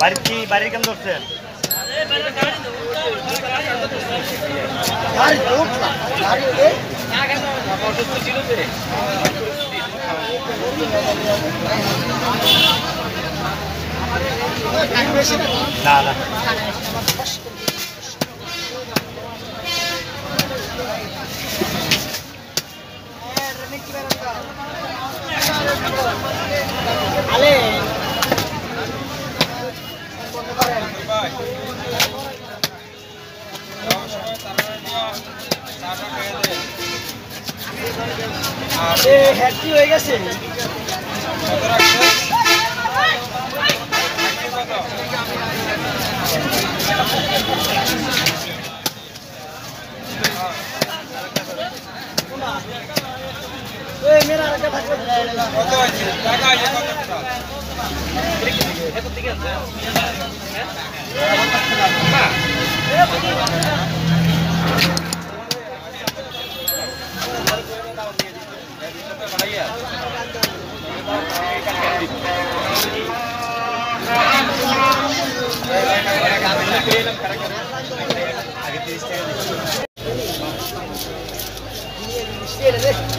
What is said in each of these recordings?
বাড়ির কি বাড়ির কেমন ধরছেন না না। হ্যাপি হয়ে গেছে। আরেকটা থাকবে কত আছে টাকা আছে কত দিদি ভালো কাজ করছে বেডি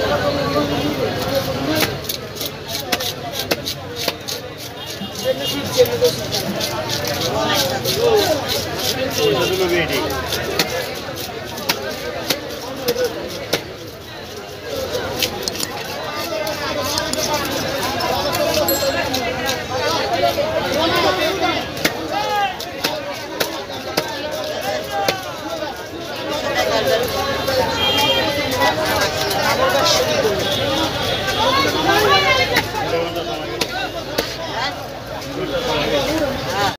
ফুলকপি এটি